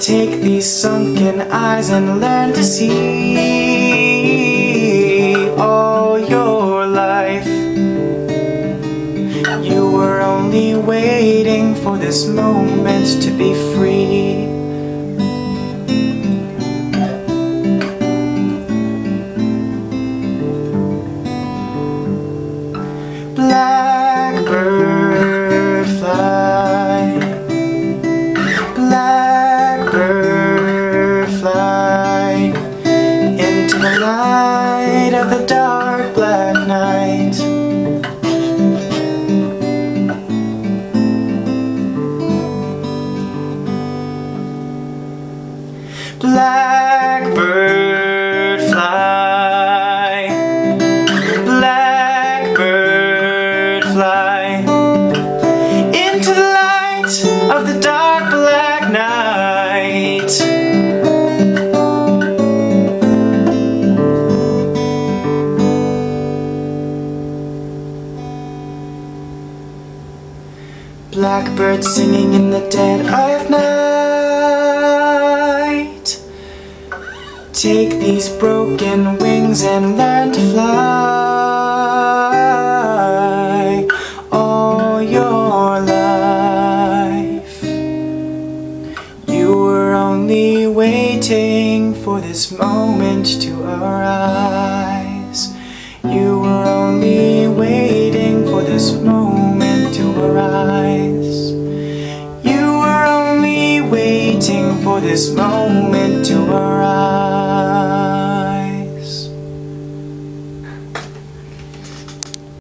Take these sunken eyes and learn to see all your life. You were only waiting for this moment to be free. Blackbird Blackbird fly. Blackbird fly into the light of the dark black night. Blackbird singing in the dead of night. Take these broken wings and learn to fly all your life. You were only waiting for this moment to arise. You were only waiting for this moment to arise. You were only waiting for this moment to arise.